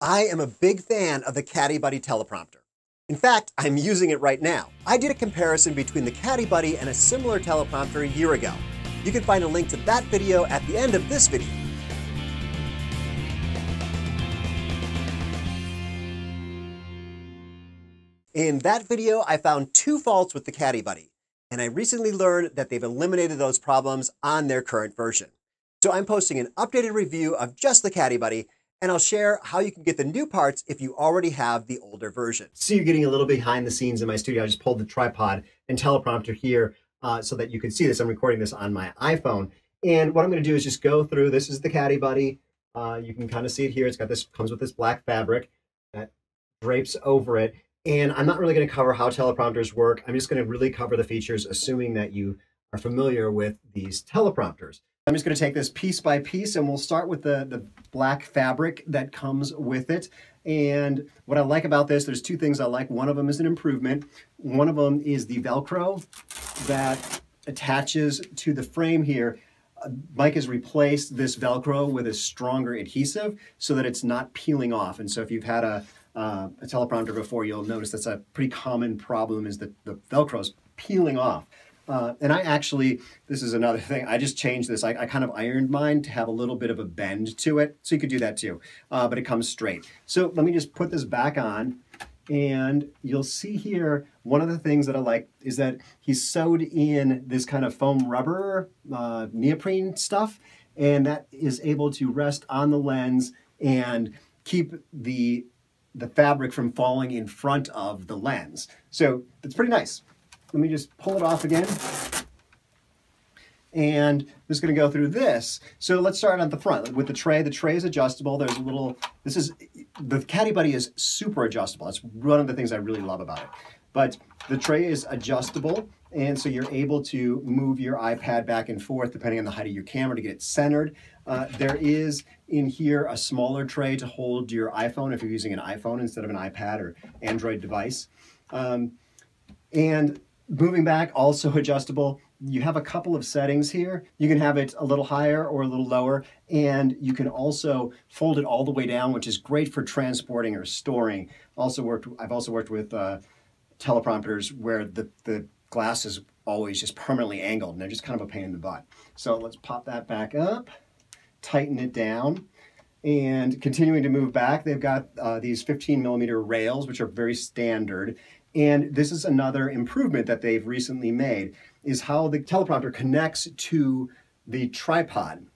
I am a big fan of the Caddie Buddy teleprompter. In fact, I'm using it right now. I did a comparison between the Caddie Buddy and a similar teleprompter a year ago. You can find a link to that video at the end of this video. In that video, I found two faults with the Caddie Buddy, and I recently learned that they've eliminated those problems on their current version. So I'm posting an updated review of just the Caddie Buddy and I'll share how you can get the new parts if you already have the older version. So you're getting a little behind the scenes in my studio. I just pulled the tripod and teleprompter here uh, so that you can see this. I'm recording this on my iPhone. And what I'm going to do is just go through. This is the Caddie Buddy. Uh, you can kind of see it here. It's got this, comes with this black fabric that drapes over it. And I'm not really going to cover how teleprompters work. I'm just going to really cover the features, assuming that you are familiar with these teleprompters. I'm just going to take this piece by piece and we'll start with the, the black fabric that comes with it. And what I like about this, there's two things I like. One of them is an improvement. One of them is the Velcro that attaches to the frame here. Uh, Mike has replaced this Velcro with a stronger adhesive so that it's not peeling off. And so if you've had a, uh, a teleprompter before, you'll notice that's a pretty common problem is that the Velcro is peeling off. Uh, and I actually, this is another thing, I just changed this. I, I, kind of ironed mine to have a little bit of a bend to it. So you could do that too, uh, but it comes straight. So let me just put this back on. And you'll see here, one of the things that I like is that he sewed in this kind of foam rubber uh, neoprene stuff. And that is able to rest on the lens and keep the the fabric from falling in front of the lens. So it's pretty nice. Let me just pull it off again. And I'm just going to go through this. So let's start at the front with the tray. The tray is adjustable. There's a little, this is, the Caddie Buddy is super adjustable. That's one of the things I really love about it. But the tray is adjustable. And so you're able to move your iPad back and forth depending on the height of your camera to get it centered. Uh, there is in here a smaller tray to hold your iPhone if you're using an iPhone instead of an iPad or Android device. Um, and Moving back, also adjustable. You have a couple of settings here. You can have it a little higher or a little lower, and you can also fold it all the way down, which is great for transporting or storing. Also worked. I've also worked with uh, teleprompters where the the glass is always just permanently angled, and they're just kind of a pain in the butt. So let's pop that back up, tighten it down. And continuing to move back, they've got uh, these 15 millimeter rails, which are very standard. And this is another improvement that they've recently made, is how the teleprompter connects to the tripod.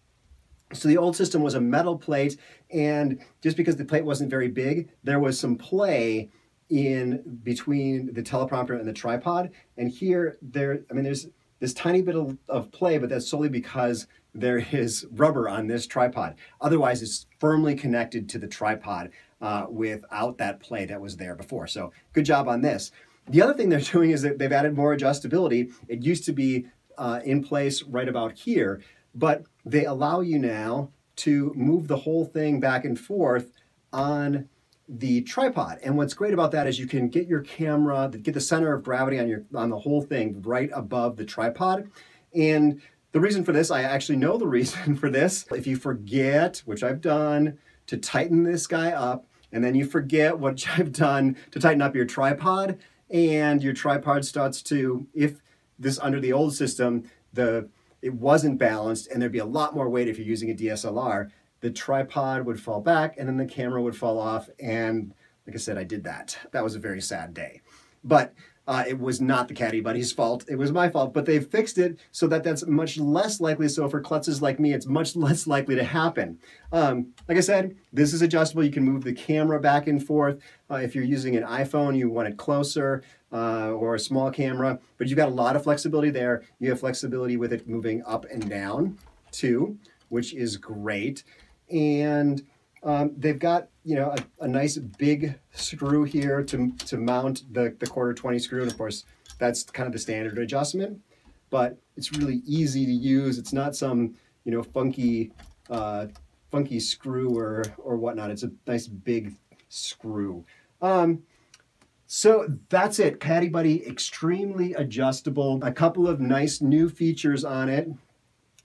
So the old system was a metal plate, and just because the plate wasn't very big, there was some play in between the teleprompter and the tripod. And here, there, I mean, there's this tiny bit of, of play, but that's solely because there is rubber on this tripod. Otherwise, it's firmly connected to the tripod uh, without that play that was there before. So good job on this. The other thing they're doing is that they've added more adjustability. It used to be uh, in place right about here, but they allow you now to move the whole thing back and forth on the tripod. And what's great about that is you can get your camera, get the center of gravity on your on the whole thing right above the tripod. And the reason for this, I actually know the reason for this. If you forget, which I've done, to tighten this guy up, and then you forget what I've done to tighten up your tripod, and your tripod starts to, if this under the old system, the it wasn't balanced, and there'd be a lot more weight if you're using a DSLR, the tripod would fall back, and then the camera would fall off, and like I said, I did that. That was a very sad day. But uh, it was not the Caddie Buddy's fault. It was my fault, but they've fixed it so that that's much less likely. So for klutzes like me, it's much less likely to happen. Um, like I said, this is adjustable. You can move the camera back and forth. Uh, if you're using an iPhone, you want it closer uh, or a small camera, but you've got a lot of flexibility there. You have flexibility with it moving up and down too, which is great. And um, they've got you know a, a, nice big screw here to, to mount the, the quarter 20 screw. And of course that's kind of the standard adjustment but it's really easy to use. It's not some you know funky uh, funky screw or or whatnot. It's a nice big screw. Um, so that's it. Caddie Buddy extremely adjustable? A couple of nice new features on it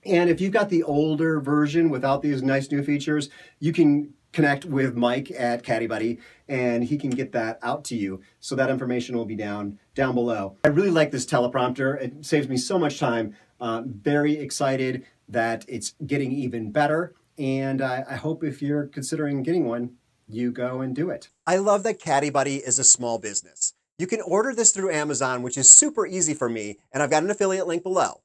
and if you've got the older version without these nice new features, you can connect with Mike at Caddie Buddy, and he can get that out to you. So that information will be down down below. I really like this teleprompter. It saves me so much time. Uh, very excited that it's getting even better, and I, I hope if you're considering getting one, you go and do it. I love that Caddie Buddy is a small business. You can order this through Amazon, which is super easy for me, and I've got an affiliate link below.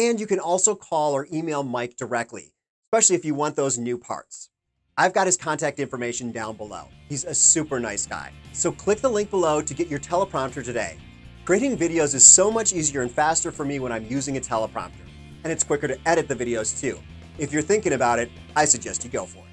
And you can also call or email Mike directly, especially if you want those new parts. I've got his contact information down below. He's a super nice guy. So click the link below to get your teleprompter today. Creating videos is so much easier and faster for me when I'm using a teleprompter, and it's quicker to edit the videos too. If you're thinking about it, I suggest you go for it.